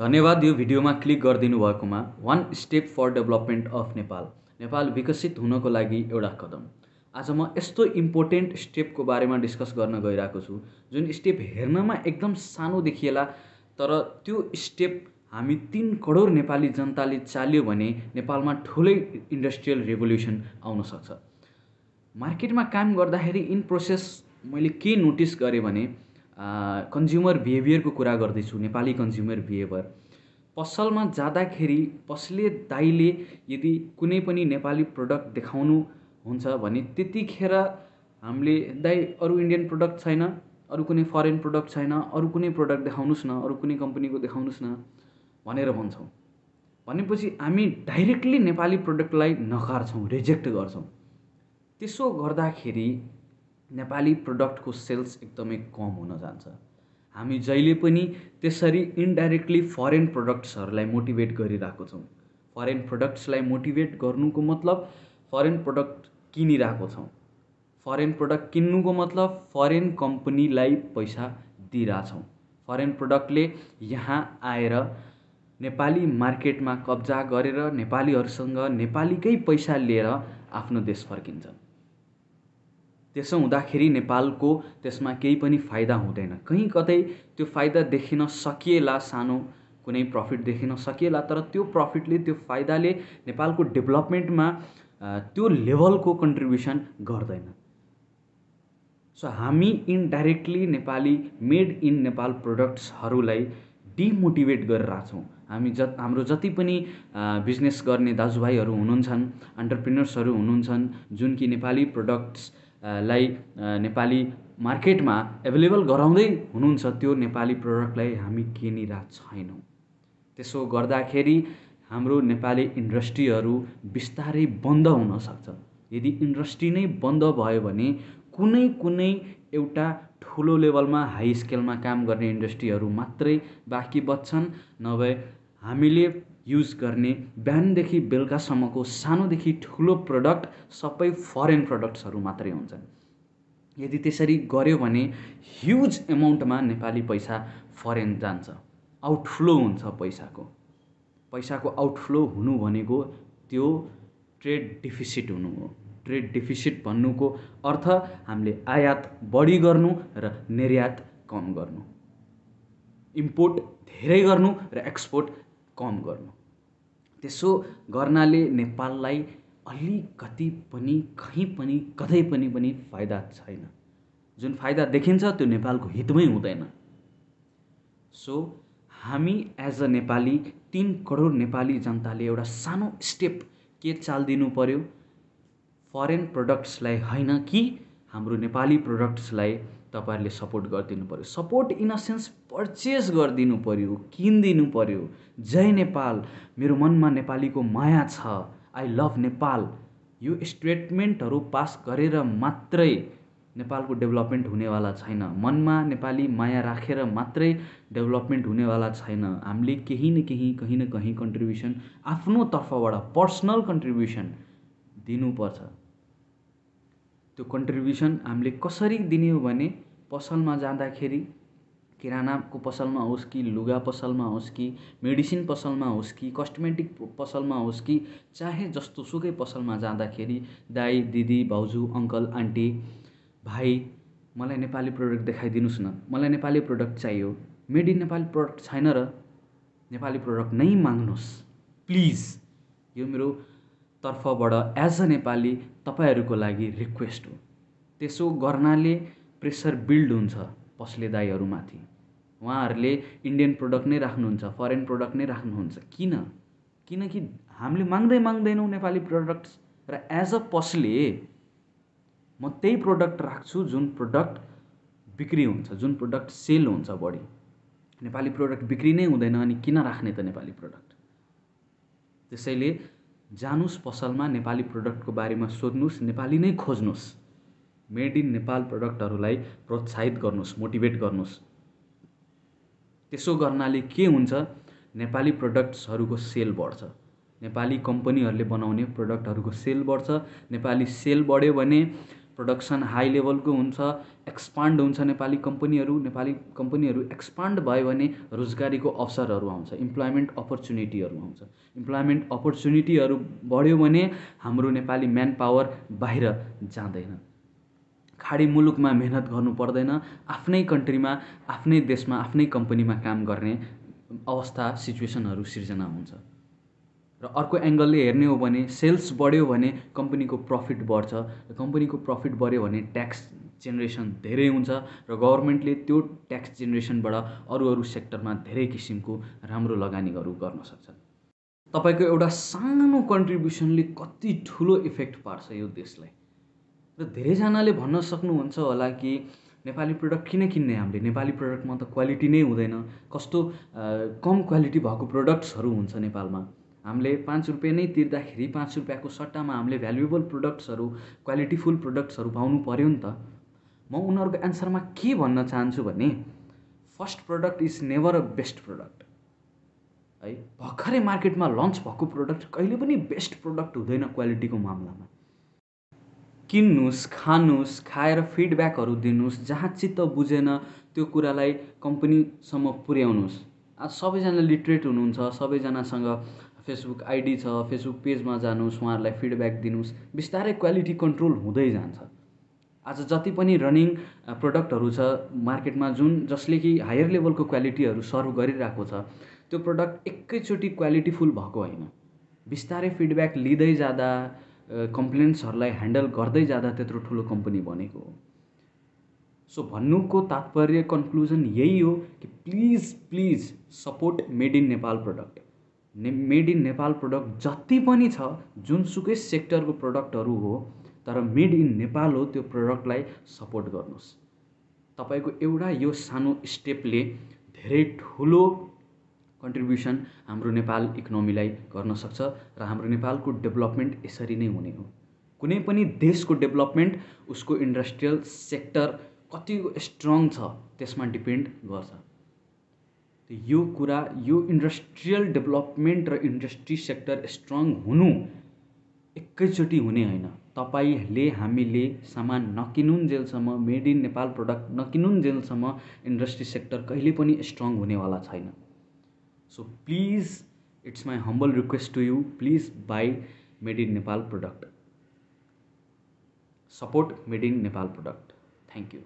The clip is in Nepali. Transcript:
धन्यवाद यो भिडियोमा क्लिक गरिदिनु भएकोमा one step for development of Nepal. Nepal विकसित हुनको लागि एउटा कदम। आज म यस्तो इम्पोर्टेन्ट स्टेपको बारेमा डिस्कस गर्न गइरहेको छु जुन स्टेप हेर्नमा एकदम सानो देखिएला तर त्यो स्टेप हामी तिन करोड नेपाली जनताले चाल्यो भने नेपालमा ठुलै इन्डस्ट्रियल रेभोल्युसन आउन सक्छ। मार्केटमा काम गर्दाखेरि इन प्रोसेस मैले के नोटिस गरेँ भने कन्ज्युमर बिहेभियरको कुरा गर्दैछु नेपाली कन्ज्युमर बिहेभियर पसलमा जाँदाखेरि पसले दाइले यदि कुनै पनि नेपाली प्रडक्ट देखाउनु हुन्छ भने त्यतिखेर हामीले दाइ अरू इन्डियन प्रडक्ट छैन अरू कुनै फरेन प्रडक्ट छैन अरू कुनै प्रडक्ट देखाउनुहोस् न अरू कुनै कम्पनीको देखाउनुहोस् न भनेर भन्छौँ। भनेपछि हामी डाइरेक्टली नेपाली प्रडक्टलाई नकार्छौँ रिजेक्ट गर्छौँ। त्यसो गर्दाखेरि नेपाली प्रडक्टको सेल्स एकदमै कम हुन जान्छ। हामी जहिले पनि त्यसरी इन्डाइरेक्टली फरेन प्रडक्ट्सहरूलाई मोटिभेट गरिरहेको छौँ। फरेन प्रडक्ट्सलाई मोटिभेट गर्नुको मतलब फरेन प्रडक्ट किनिरहेको छौँ। फरेन प्रडक्ट किन्नुको मतलब फरेन कम्पनीलाई पैसा दिइरहेछौँ। फरेन प्रडक्टले यहाँ आएर नेपाली मार्केटमा कब्जा गरेर नेपालीहरूसँग नेपालीकै पैसा लिएर आफ्नो देश फर्किन्छन्। त्यसो हुँदाखेरि नेपालको त्यसमा केही पनि फाइदा हुँदैन। कहीँ कतै त्यो फाइदा देखिन सकिएला सानो कुनै प्रफिट देखिन सकिएला तर त्यो प्रफिटले त्यो फाइदाले नेपालको डेभलपमेन्टमा त्यो लेभलको कन्ट्रिब्युसन गर्दैन। सो हामी indirectly Nepali made in Nepal प्रडक्ट्सहरूलाई demotivate गरिरहेछौँ हामी ज हाम्रो जति पनि बिजनेस गर्ने दाजुभाइहरू हुनुहुन्छन् अन्टरप्रिनर्सहरू हुनुहुन्छन् जुन कि नेपाली प्रडक्ट्स लाई नेपाली मार्केटमा एभाइलेबल गराउँदै हुनुहुन्छ त्यो नेपाली प्रडक्टलाई हामी किनिरहेको छैनौँ। त्यसो गर्दाखेरि हाम्रो नेपाली इन्डस्ट्रीहरू बिस्तारै बन्द हुन सक्छ। यदि इन्डस्ट्री नै बन्द भयो भने कुनै कुनै एउटा ठुलो लेभलमा हाई स्केलमा काम गर्ने इन्डस्ट्रीहरू मात्रै बाँकी बच्छन्। नभए हामीले युज गर्ने. बिहानदेखि बेलुकासम्मको सानोदेखि ठुलो प्रडक्ट सबै फरेन प्रडक्ट्सहरू मात्रै हुन्छन्। यदि त्यसरी गऱ्यो भने ह्युज एमाउन्टमा नेपाली पैसा फरेन जान्छ। आउटफ्लो हुन्छ पैसाको। पैसाको आउटफ्लो हुनु भनेको त्यो ट्रेड डिफिसिट हुनु हो। ट्रेड डिफिसिट भन्नुको अर्थ हामीले आयात बढी गर्नु र निर्यात कम गर्नु। इम्पोर्ट धेरै गर्नु र एक्सपोर्ट कम गर्नु। त्यसो गर्नाले नेपाललाई अलिकति पनि कहीँ पनि कतै पनि पनि फाइदा छैन। जुन फाइदा देखिन्छ त्यो नेपालको हितमै हुँदैन। सो हामी एज अ नेपाली तिन करोड नेपाली जनताले एउटा सानो स्टेप के चालिदिनु पर्यो? फरेन प्रडक्ट्सलाई होइन कि हाम्रो नेपाली प्रडक्ट्सलाई तपाईँहरूले सपोर्ट गरिदिनु पऱ्यो support in a sense purchase गरिदिनु पऱ्यो किनिदिनु पऱ्यो जय नेपाल मेरो मनमा नेपालीको माया छ। I love Nepal. यो स्टेटमेन्टहरू पास गरेर मात्रै नेपालको डेभलपमेन्ट हुनेवाला छैन। मनमा नेपाली माया राखेर मात्रै डेभलपमेन्ट हुनेवाला छैन। हामीले केही न केही कहीँ न कहीँ कन्ट्रिब्युसन आफ्नो तर्फबाट पर्सनल कन्ट्रिब्युसन दिनुपर्छ। त्यो कन्ट्रिब्युसन हामीले कसरी दिने हो भने पसलमा जाँदाखेरि किरानाको पसलमा होस् कि लुगा पसलमा होस् कि मेडिसिन पसलमा होस् कि कस्मेटिक पसलमा होस् कि चाहे जस्तो सुकै पसलमा जाँदाखेरि दाई दिदी भाउजू अङ्कल आन्टी भाइ मलाई नेपाली प्रडक्ट देखाइदिनुहोस् न। मलाई नेपाली प्रडक्ट चाहियो। मेड इन नेपाली प्रडक्ट छैन र नेपाली प्रडक्ट नै माग्नुहोस्। प्लिज यो मेरो तर्फबाट एज अ नेपाली तपाईँहरूको लागि रिक्वेस्ट हो। त्यसो गर्नाले प्रेसर बिल्ड हुन्छ पसले दाईहरूमाथि। उहाँहरूले इन्डियन प्रडक्ट नै राख्नुहुन्छ फरेन प्रडक्ट नै राख्नुहुन्छ। किन? किनकि हामीले माग्दै माग्दैनौँ नेपाली प्रडक्ट्स र एज अ पसले म त्यही प्रडक्ट राख्छु जुन प्रडक्ट बिक्री हुन्छ जुन प्रडक्ट सेल हुन्छ बढी। नेपाली प्रडक्ट बिक्री नै हुँदैन अनि किन राख्ने त नेपाली प्रडक्ट? त्यसैले जानुस् पसलमा नेपाली प्रडक्टको बारेमा सोध्नुहोस् नेपाली नै खोज्नुहोस् मेड इन नेपाल प्रडक्टहरूलाई प्रोत्साहित गर्नुहोस् मोटिभेट गर्नुहोस् त्यसो गर्नाले के हुन्छ? नेपाली प्रडक्ट्सहरूको सेल बढ्छ। नेपाली कम्पनीहरूले बनाउने प्रडक्टहरूको सेल बढ्छ। नेपाली सेल बढ्यो भने प्रडक्सन हाई लेभलको हुन्छ एक्सपान्ड हुन्छ नेपाली कम्पनीहरू नेपाली कम्पनीहरू एक्सपान्ड भयो भने रोजगारीको अवसरहरू आउँछ इम्प्लोइमेन्ट अपर्च्युनिटीहरू आउँछ। इम्प्लोइमेन्ट अपर्च्युनिटीहरू बढ्यो भने हाम्रो नेपाली म्यान पावर बाहिर जाँदैन। खाडी मुलुकमा मेहनत गर्नु पर्दैन आफ्नै कन्ट्रीमा आफ्नै देशमा आफ्नै कम्पनीमा काम गर्ने अवस्था सिचुएसनहरू सिर्जना हुन्छ। र अर्को एङ्गलले हेर्ने हो भने सेल्स बढ्यो भने कम्पनीको प्रफिट बढ्छ। र कम्पनीको प्रफिट बढ्यो भने ट्याक्स जेनेरेसन धेरै हुन्छ र गभर्मेन्टले त्यो ट्याक्स जेनेरेसनबाट अरू अरू सेक्टरमा धेरै किसिमको राम्रो लगानीहरू गर्न सक्छ। तपाईँको एउटा सानो कन्ट्रिब्युसनले कति ठुलो इफेक्ट पार्छ यो देशलाई? र धेरैजनाले भन्न सक्नुहुन्छ होला कि नेपाली प्रडक्ट किन किन्ने हामीले? नेपाली प्रडक्टमा त क्वालिटी नै हुँदैन। कस्तो कम क्वालिटी भएको प्रडक्ट्सहरू हुन्छ नेपालमा। हामीले पाँच रुपियाँ नै तिर्दाखेरि पाँच रुपियाँको सट्टामा हामीले भ्यालुएबल प्रोडक्ट्सहरू क्वालिटीफुल प्रोडक्ट्सहरू पाउनु पऱ्यो नि त। म उनीहरूको एन्सरमा के भन्न चाहन्छु भने first product is never a best product है भर्खरै मार्केटमा लन्च भएको प्रडक्ट कहिले पनि बेस्ट प्रडक्ट हुँदैन क्वालिटीको मामलामा। किन्नुहोस् खानुहोस् खाएर फिडब्याकहरू दिनुहोस् जहाँ चित्त बुझेन त्यो कुरालाई कम्पनीसम्म पुर्याउनुहोस् सबैजना लिटरेट हुनुहुन्छ सबैजनासँग फेसबुक आइडी छ फेसबुक पेजमा जानुहोस् उहाँहरूलाई फिडब्याक दिनुहोस् बिस्तारै क्वालिटी कन्ट्रोल हुँदै जान्छ। आज जति पनि रनिङ प्रडक्टहरू छ मार्केटमा जुन जसले कि हायर लेभलको क्वालिटीहरू सर्भ गरिरहेको छ त्यो प्रडक्ट एकैचोटि क्वालिटीफुल भएको होइन। बिस्तारै फिडब्याक लिँदै जाँदा कम्प्लेन्ट्सहरूलाई ह्यान्डल गर्दै जाँदा त्यत्रो ठुलो कम्पनी बनेको हो। सो भन्नुको तात्पर्य कन्क्लुजन यही हो कि please please support made in Nepal product ने मेड इन नेपाल प्रडक्ट जति पनि छ जुनसुकै सेक्टरको प्रडक्टहरू हो तर मेड इन नेपाल हो त्यो प्रडक्टलाई सपोर्ट गर्नुहोस्। तपाईँको एउटा यो सानो स्टेपले धेरै ठुलो कन्ट्रिब्युसन हाम्रो नेपाल इकोनोमीलाई गर्न सक्छ र हाम्रो नेपालको डेभलपमेन्ट यसरी नै हुने हो। कुनै पनि देशको डेभलपमेन्ट उसको इन्डस्ट्रियल सेक्टर कति स्ट्रङ छ त्यसमा डिपेन्ड गर्छ। यो कुरा यो इन्डस्ट्रियल डेभलपमेन्ट र इन्डस्ट्री सेक्टर स्ट्रङ हुनु एकैचोटि हुने होइन। तपाईँले हामीले सामान नकिनुन् जेलसम्म मेड इन नेपाल प्रडक्ट नकिनुन् जेलसम्म इन्डस्ट्री सेक्टर कहिले पनि स्ट्रङ हुनेवाला छैन। So please it's my humble request to you please buy made in Nepal product support made in Nepal product thank you